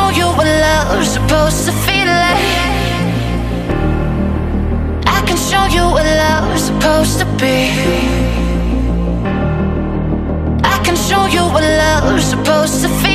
show you what love's supposed to feel like. I can show you what love's supposed to be. I can show you what love's supposed to feel